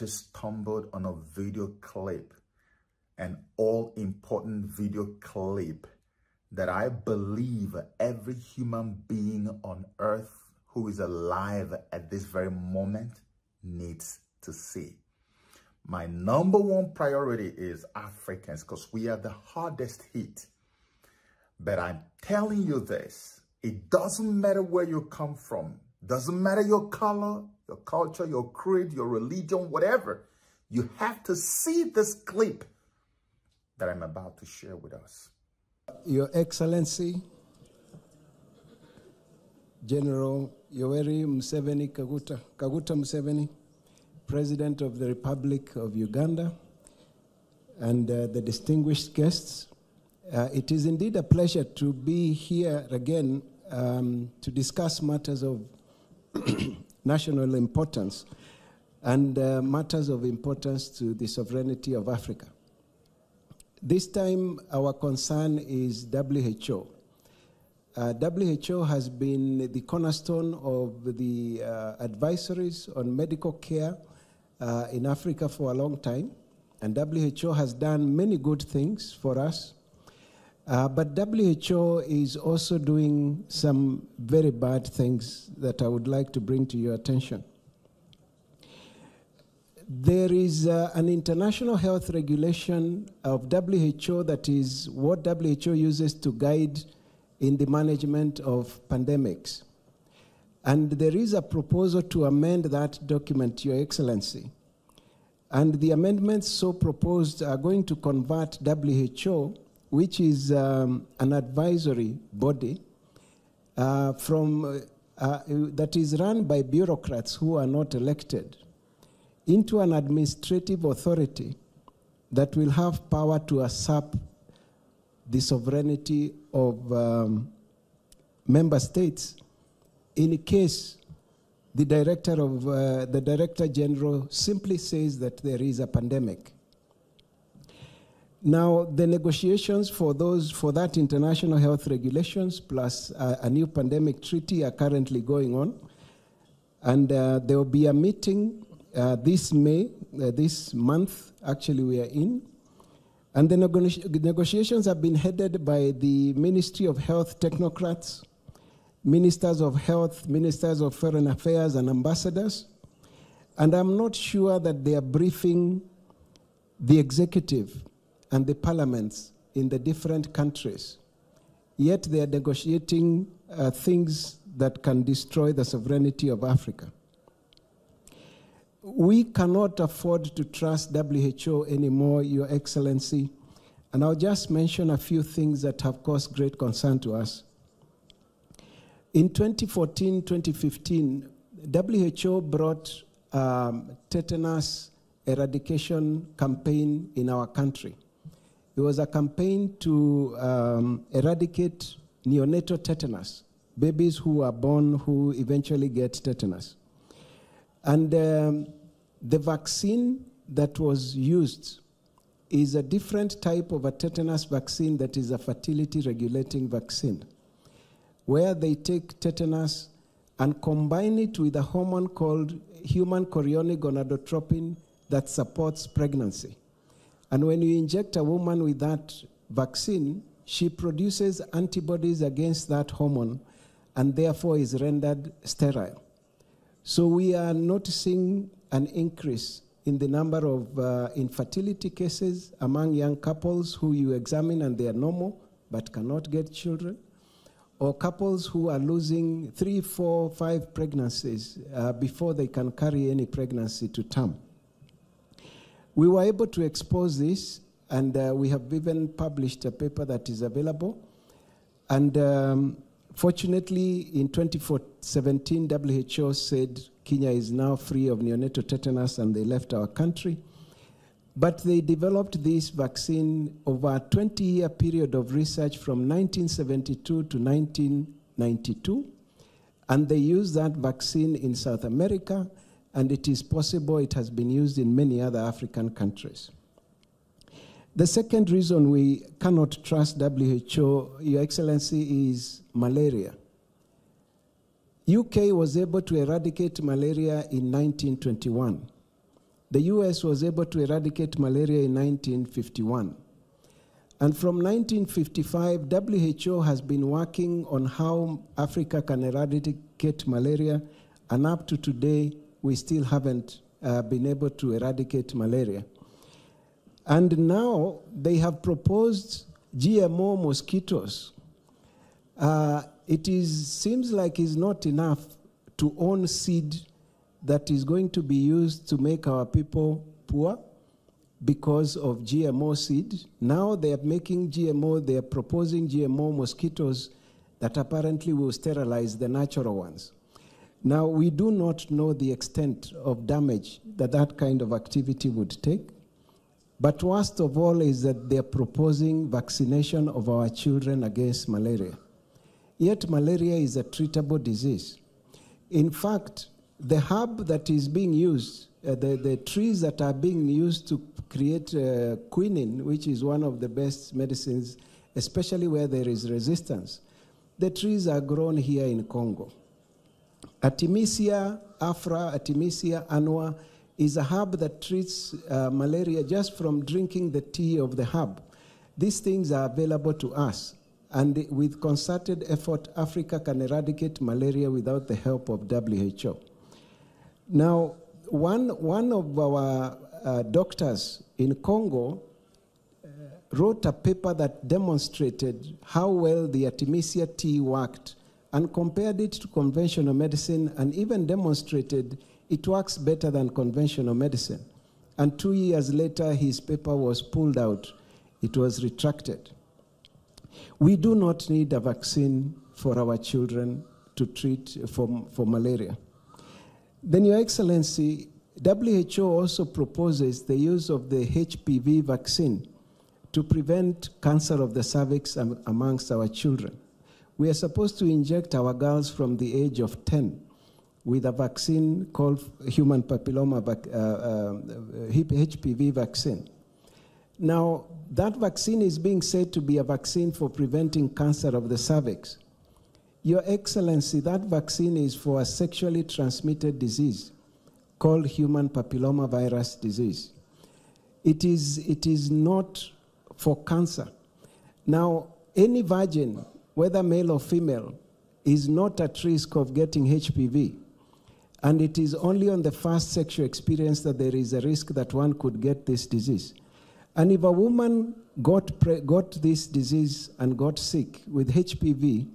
Just stumbled on a video clip, an all important video clip that I believe every human being on earth who is alive at this very moment needs to see. My number one priority is Africans because we are the hardest hit. But I'm telling you this, it doesn't matter where you come from. Doesn't matter your color, your culture, your creed, your religion, whatever. You have to see this clip that I'm about to share with us. Your Excellency, General Yoweri Museveni Kaguta, Kaguta Museveni, President of the Republic of Uganda, and uh, the distinguished guests. Uh, it is indeed a pleasure to be here again um, to discuss matters of national importance and uh, matters of importance to the sovereignty of Africa. This time, our concern is WHO. Uh, WHO has been the cornerstone of the uh, advisories on medical care uh, in Africa for a long time, and WHO has done many good things for us. Uh, but WHO is also doing some very bad things that I would like to bring to your attention. There is uh, an international health regulation of WHO that is what WHO uses to guide in the management of pandemics. And there is a proposal to amend that document, Your Excellency. And the amendments so proposed are going to convert WHO, which is um, an advisory body, uh, from, uh, uh, that is run by bureaucrats who are not elected into an administrative authority that will have power to usurp the sovereignty of um, member states in case the director of uh, the director general simply says that there is a pandemic now the negotiations for those for that international health regulations plus a new pandemic treaty are currently going on and uh, there will be a meeting uh, this May, uh, this month, actually, we are in. And the negotiations have been headed by the Ministry of Health technocrats, ministers of health, ministers of foreign affairs, and ambassadors. And I'm not sure that they are briefing the executive and the parliaments in the different countries. Yet they are negotiating uh, things that can destroy the sovereignty of Africa we cannot afford to trust WHO anymore, Your Excellency. And I'll just mention a few things that have caused great concern to us. In 2014 2015, WHO brought um, tetanus eradication campaign in our country. It was a campaign to um, eradicate neonatal tetanus, babies who are born who eventually get tetanus. And um, the vaccine that was used is a different type of a tetanus vaccine that is a fertility regulating vaccine, where they take tetanus and combine it with a hormone called human chorionic gonadotropin that supports pregnancy. And when you inject a woman with that vaccine, she produces antibodies against that hormone and therefore is rendered sterile. So we are noticing an increase in the number of uh, infertility cases among young couples who you examine and they are normal but cannot get children, or couples who are losing three, four, five pregnancies uh, before they can carry any pregnancy to term. We were able to expose this, and uh, we have even published a paper that is available. And um, Fortunately, in 2017, WHO said Kenya is now free of neonatal tetanus and they left our country. But they developed this vaccine over a 20 year period of research from 1972 to 1992. And they used that vaccine in South America, and it is possible it has been used in many other African countries. The second reason we cannot trust WHO, Your Excellency, is malaria. UK was able to eradicate malaria in 1921. The US was able to eradicate malaria in 1951. And from 1955, WHO has been working on how Africa can eradicate malaria, and up to today, we still haven't uh, been able to eradicate malaria. And now they have proposed GMO mosquitoes. Uh, it is, seems like it's not enough to own seed that is going to be used to make our people poor because of GMO seed. Now they are making GMO, they are proposing GMO mosquitoes that apparently will sterilize the natural ones. Now, we do not know the extent of damage that that kind of activity would take. But worst of all is that they're proposing vaccination of our children against malaria. Yet, malaria is a treatable disease. In fact, the herb that is being used, uh, the, the trees that are being used to create uh, quinine, which is one of the best medicines, especially where there is resistance, the trees are grown here in Congo. Artemisia afra, Artemisia annua, is a herb that treats uh, malaria just from drinking the tea of the herb. These things are available to us. And with concerted effort, Africa can eradicate malaria without the help of WHO. Now, one, one of our uh, doctors in Congo uh, wrote a paper that demonstrated how well the Artemisia tea worked and compared it to conventional medicine and even demonstrated it works better than conventional medicine. And two years later, his paper was pulled out, it was retracted. We do not need a vaccine for our children to treat for, for malaria. Then, Your Excellency, WHO also proposes the use of the HPV vaccine to prevent cancer of the cervix amongst our children. We are supposed to inject our girls from the age of 10 with a vaccine called human papilloma vac- uh, uh, HPV vaccine. Now, that vaccine is being said to be a vaccine for preventing cancer of the cervix. Your Excellency, that vaccine is for a sexually transmitted disease called human papilloma virus disease. It is, it is not for cancer. Now, any virgin whether male or female, is not at risk of getting HPV. And it is only on the first sexual experience that there is a risk that one could get this disease. And if a woman got, got this disease and got sick with HPV,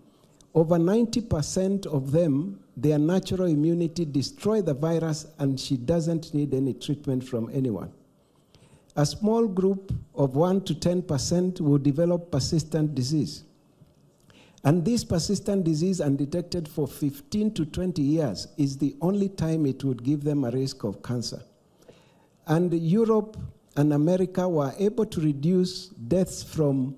over 90% of them, their natural immunity destroy the virus and she doesn't need any treatment from anyone. A small group of 1 to 10% will develop persistent disease. And this persistent disease, undetected for 15 to 20 years, is the only time it would give them a risk of cancer. And Europe and America were able to reduce deaths from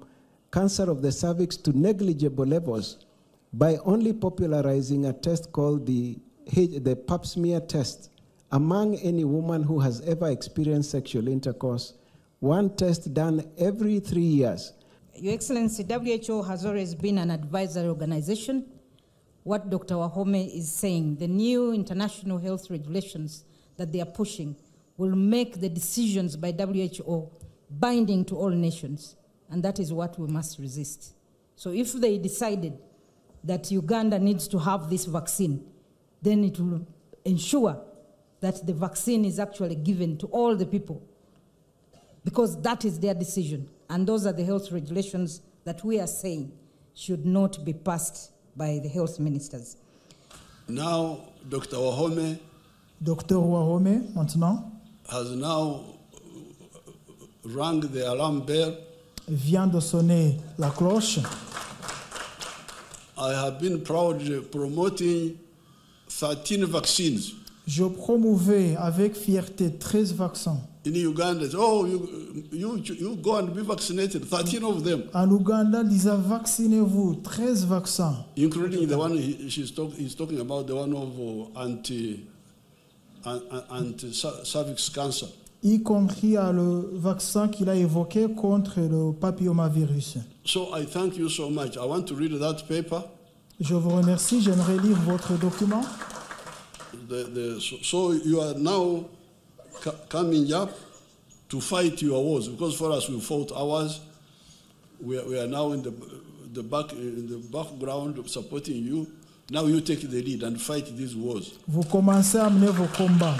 cancer of the cervix to negligible levels by only popularizing a test called the, the pap smear test among any woman who has ever experienced sexual intercourse. One test done every three years your Excellency, WHO has always been an advisory organization. What Dr. Wahome is saying, the new international health regulations that they are pushing will make the decisions by WHO binding to all nations, and that is what we must resist. So if they decided that Uganda needs to have this vaccine, then it will ensure that the vaccine is actually given to all the people because that is their decision. And those are the health regulations that we are saying should not be passed by the health ministers. Now, Dr. Wahome. Dr. Wahome, maintenant. Has now rang the alarm bell. Vient de sonner la cloche. I have been proud promoting 13 vaccines. Je promouvais avec fierté 13 vaccins. In Uganda, oh, you, you, you go and be vaccinated, 13 of them. En disait vaccinez-vous, 13 vaccins. Including the one he, she's talk, he's talking about, the one of uh, anti, anti cervix cancer. Y compris le vaccin qu'il a évoqué contre le papillomavirus. So I thank you so much. I want to read that paper. Je vous remercie. J'aimerais lire votre document. The, the, so, so you are now coming up to fight your wars because for us we fought ours. We are, we are now in the, the back in the background supporting you. Now you take the lead and fight these wars. Vous commencez à mener vos combats.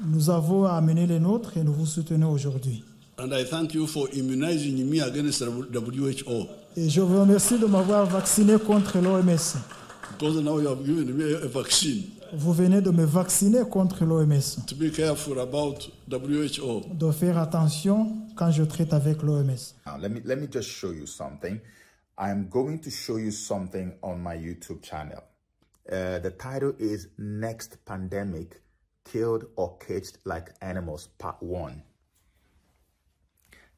Nous avons amené les nôtres et nous vous soutenons aujourd'hui. And I thank you for immunizing me against WHO Et je vous remercie de m'avoir vacciné contre l'OMS. because now you have given me a vaccine Vous venez de me vacciner contre l'OMS. to be careful about WHO. De faire attention quand je traite avec l'OMS. Now, let me let me just show you something. I'm going to show you something on my YouTube channel. Uh, the title is Next Pandemic Killed or Caged Like Animals, Part 1.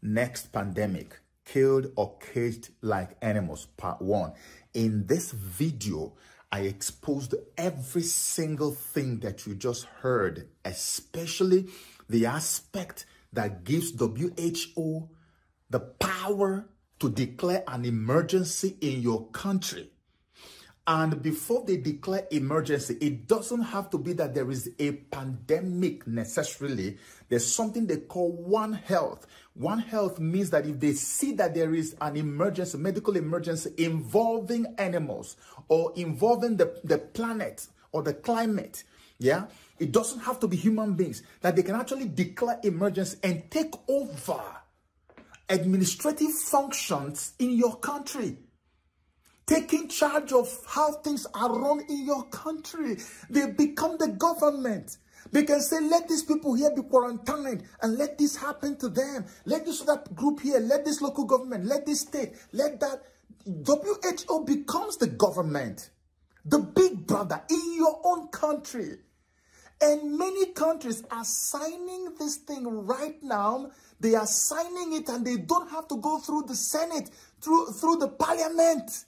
Next Pandemic Killed or Caged Like Animals, Part 1. In this video, I exposed every single thing that you just heard, especially the aspect that gives WHO the power to declare an emergency in your country. And before they declare emergency, it doesn't have to be that there is a pandemic necessarily. There's something they call One Health. One Health means that if they see that there is an emergency, medical emergency involving animals or involving the, the planet or the climate, yeah, it doesn't have to be human beings, that they can actually declare emergency and take over administrative functions in your country taking charge of how things are run in your country. They become the government. They can say, let these people here be quarantined and let this happen to them. Let this other group here, let this local government, let this state, let that. WHO becomes the government, the big brother in your own country. And many countries are signing this thing right now. They are signing it and they don't have to go through the Senate, through, through the parliament.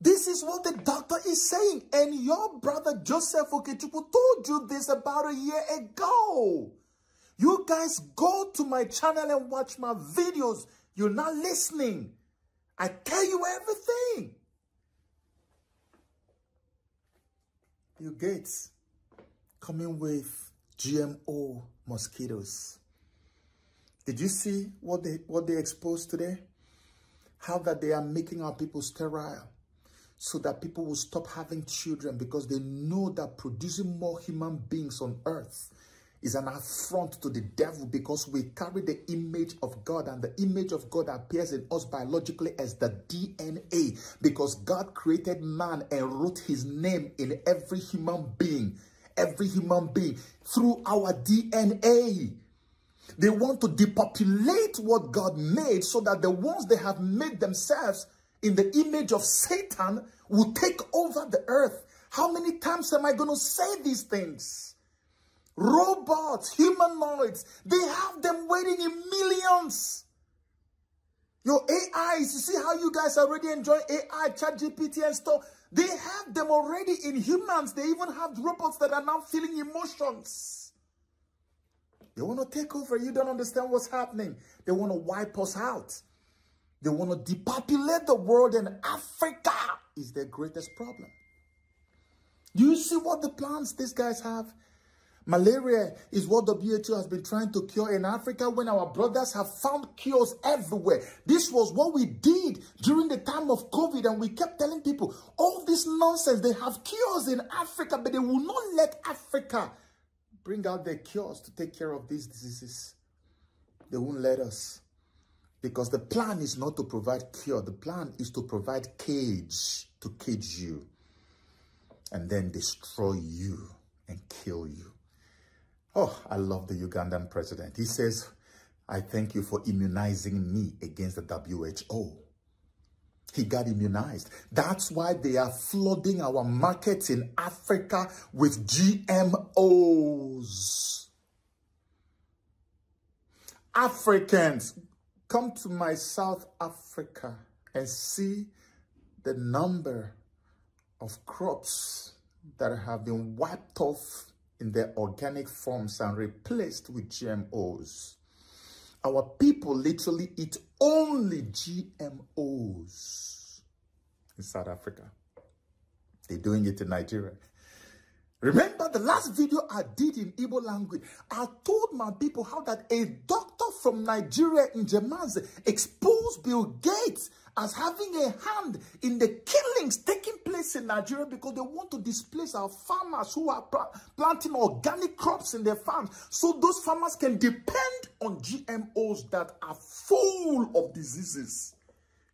This is what the doctor is saying. And your brother Joseph Okechukwu told you this about a year ago. You guys go to my channel and watch my videos. You're not listening. I tell you everything. Bill Gates coming with GMO mosquitoes. Did you see what they what they exposed today? How that they are making our people sterile so that people will stop having children because they know that producing more human beings on earth is an affront to the devil because we carry the image of God and the image of God appears in us biologically as the DNA because God created man and wrote his name in every human being, every human being through our DNA. They want to depopulate what God made so that the ones they have made themselves in the image of Satan will take over the earth. How many times am I going to say these things? Robots, humanoids, they have them waiting in millions. Your AIs, you see how you guys already enjoy AI, ChatGPT and stuff. They have them already in humans. They even have robots that are now feeling emotions. They want to take over. You don't understand what's happening. They want to wipe us out. They want to depopulate the world and Africa is their greatest problem. Do you see what the plans these guys have? Malaria is what the WHO has been trying to cure in Africa when our brothers have found cures everywhere. This was what we did during the time of COVID and we kept telling people, all this nonsense, they have cures in Africa, but they will not let Africa bring out their cures to take care of these diseases. They won't let us. Because the plan is not to provide cure. The plan is to provide cage, to cage you. And then destroy you and kill you. Oh, I love the Ugandan president. He says, I thank you for immunizing me against the WHO. He got immunized. That's why they are flooding our markets in Africa with GMOs. Africans, come to my South Africa and see the number of crops that have been wiped off in their organic forms and replaced with GMOs. Our people literally eat only GMOs in South Africa. They're doing it in Nigeria. Remember the last video I did in Igbo language, I told my people how that a doctor from Nigeria in Jemaze exposed Bill Gates as having a hand in the killings taking place in Nigeria because they want to displace our farmers who are planting organic crops in their farms so those farmers can depend on GMOs that are full of diseases.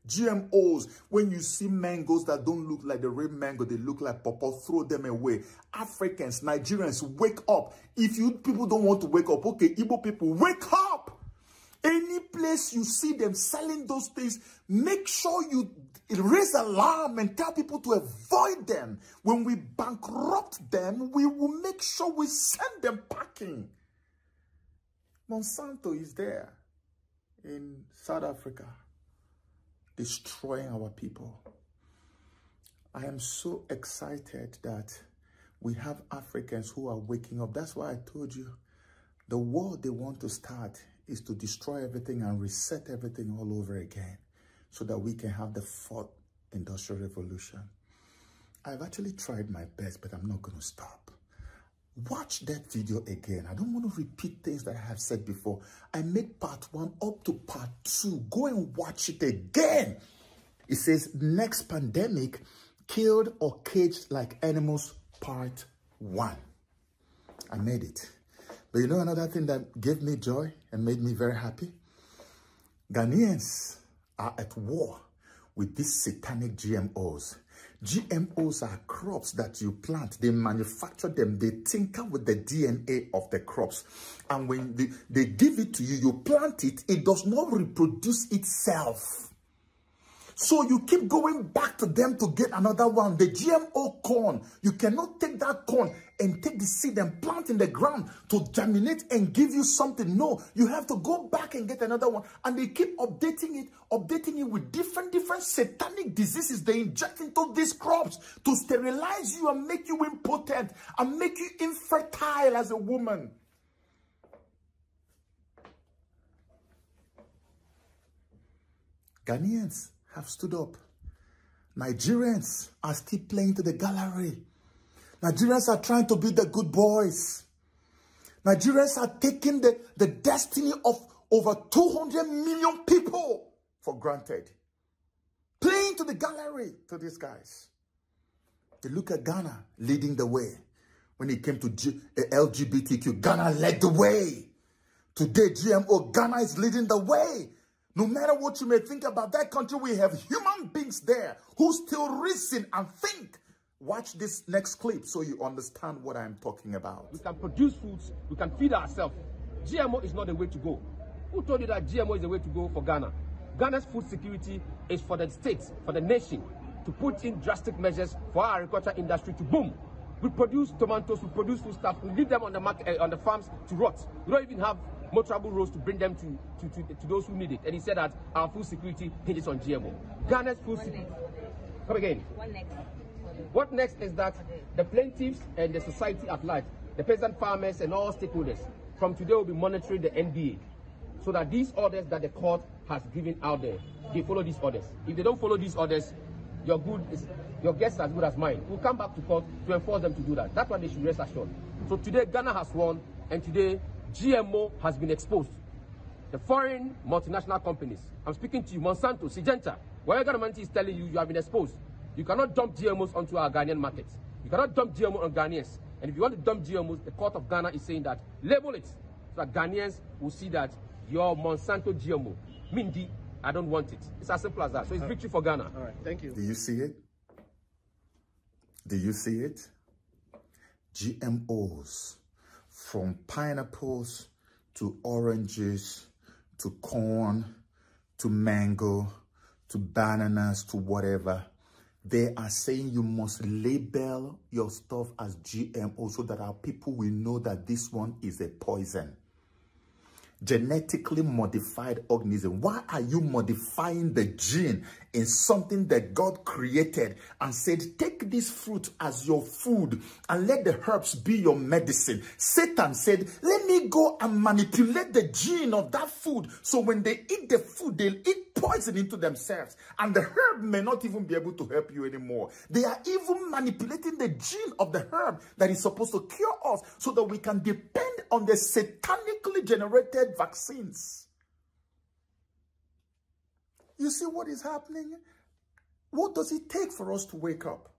GMOs, when you see mangoes that don't look like the real mango, they look like pawpaw, throw them away. Africans, Nigerians, wake up. If you people don't want to wake up, okay, Igbo people, wake up. Any place you see them selling those things, make sure you raise alarm and tell people to avoid them. When we bankrupt them, we will make sure we send them packing. Monsanto is there in South Africa destroying our people. I am so excited that we have Africans who are waking up. That's why I told you the war they want to start is to destroy everything and reset everything all over again so that we can have the fourth industrial revolution. I've actually tried my best, but I'm not going to stop. Watch that video again. I don't want to repeat things that I have said before. I made part one up to part two. Go and watch it again. It says next pandemic killed or caged like animals part one. I made it. But you know another thing that gave me joy and made me very happy? Ghanaians are at war with these satanic GMOs. GMOs are crops that you plant. They manufacture them. They tinker with the DNA of the crops. And when they, they give it to you, you plant it, it does not reproduce itself. So you keep going back to them to get another one. The GMO corn, you cannot take that corn and take the seed and plant in the ground to germinate and give you something. No, you have to go back and get another one. And they keep updating it, updating it with different, different satanic diseases they inject into these crops to sterilize you and make you impotent and make you infertile as a woman. Ghanaians, have stood up. Nigerians are still playing to the gallery. Nigerians are trying to be the good boys. Nigerians are taking the, the destiny of over 200 million people for granted. Playing to the gallery to these guys. They look at Ghana leading the way. When it came to G eh, LGBTQ, Ghana led the way. Today, GMO, Ghana is leading the way. No matter what you may think about that country, we have human beings there who still reason and think. Watch this next clip so you understand what I'm talking about. We can produce foods, we can feed ourselves. GMO is not the way to go. Who told you that GMO is the way to go for Ghana? Ghana's food security is for the states, for the nation, to put in drastic measures for our agriculture industry to boom. We produce tomatoes, we produce food stuff, we leave them on the market, uh, on the farms to rot. We don't even have motorable roads to bring them to, to, to, to, those who need it. And he said that our food security hinges on GMO. Ghana's food security. Come again. What next? What next is that the plaintiffs and the society at large, the peasant farmers and all stakeholders, from today will be monitoring the NBA so that these orders that the court has given out there, they follow these orders. If they don't follow these orders, your good is your guess is as good as mine. We'll come back to court to enforce them to do that. That's why they should rest assured. So today Ghana has won, and today GMO has been exposed. The foreign multinational companies, I'm speaking to you, Monsanto, Syngenta, whatever government is telling you, you have been exposed. You cannot dump GMOs onto our Ghanaian market. You cannot dump GMO on Ghanaians. And if you want to dump GMOs, the court of Ghana is saying that label it so that Ghanaians will see that your Monsanto GMO, Mindy, I don't want it. It's as simple as that. So it's uh, victory for Ghana. All right, thank you. Do you see it? Do you see it? GMOs from pineapples to oranges to corn to mango to bananas to whatever. They are saying you must label your stuff as GMO so that our people will know that this one is a poison genetically modified organism. Why are you modifying the gene in something that God created and said, take this fruit as your food and let the herbs be your medicine? Satan said, let me go and manipulate the gene of that food. So when they eat the food, they'll eat poison into themselves. And the herb may not even be able to help you anymore. They are even manipulating the gene of the herb that is supposed to cure us so that we can depend on the satanically generated vaccines. You see what is happening? What does it take for us to wake up?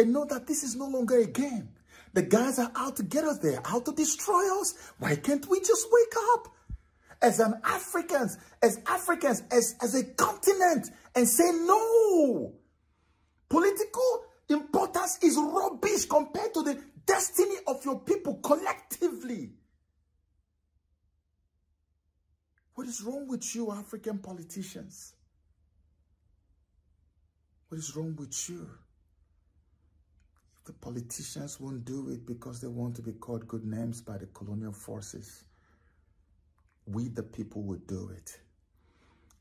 And know that this is no longer a game. The guys are out to get us there, out to destroy us. Why can't we just wake up? As an Africans, as Africans, as, as a continent, and say no. Political importance is rubbish compared to the destiny of your people collectively. What is wrong with you, African politicians? What is wrong with you? If the politicians won't do it because they want to be called good names by the colonial forces, we the people will do it.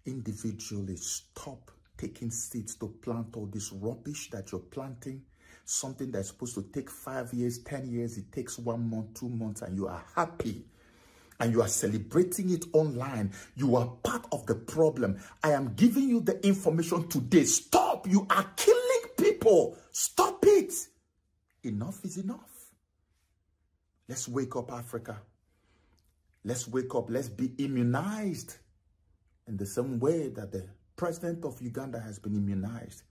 Individually, stop taking seeds to plant all this rubbish that you're planting. Something that's supposed to take five years, 10 years, it takes one month, two months, and you are happy and you are celebrating it online, you are part of the problem. I am giving you the information today. Stop. You are killing people. Stop it. Enough is enough. Let's wake up, Africa. Let's wake up. Let's be immunized in the same way that the president of Uganda has been immunized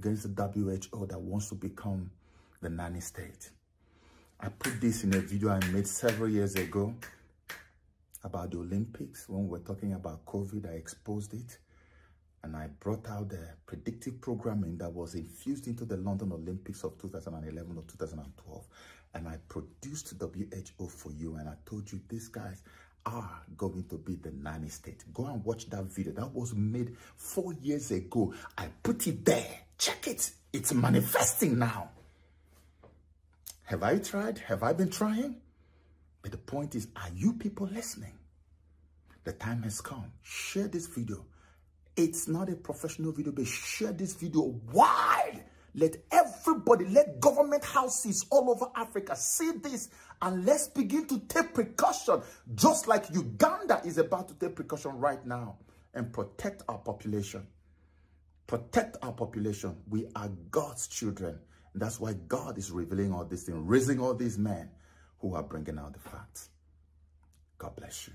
against the WHO that wants to become the nanny state. I put this in a video I made several years ago about the Olympics. When we were talking about COVID, I exposed it. And I brought out the predictive programming that was infused into the London Olympics of 2011 or 2012. And I produced WHO for you. And I told you these guys are going to be the nanny state. Go and watch that video. That was made four years ago. I put it there. Check it. It's manifesting now. Have I tried? Have I been trying? But the point is, are you people listening? The time has come. Share this video. It's not a professional video, but share this video wide. Let everybody, let government houses all over Africa see this and let's begin to take precaution, just like Uganda is about to take precaution right now and protect our population. Protect our population. We are God's children. That's why God is revealing all these things, raising all these men who are bringing out the facts. God bless you.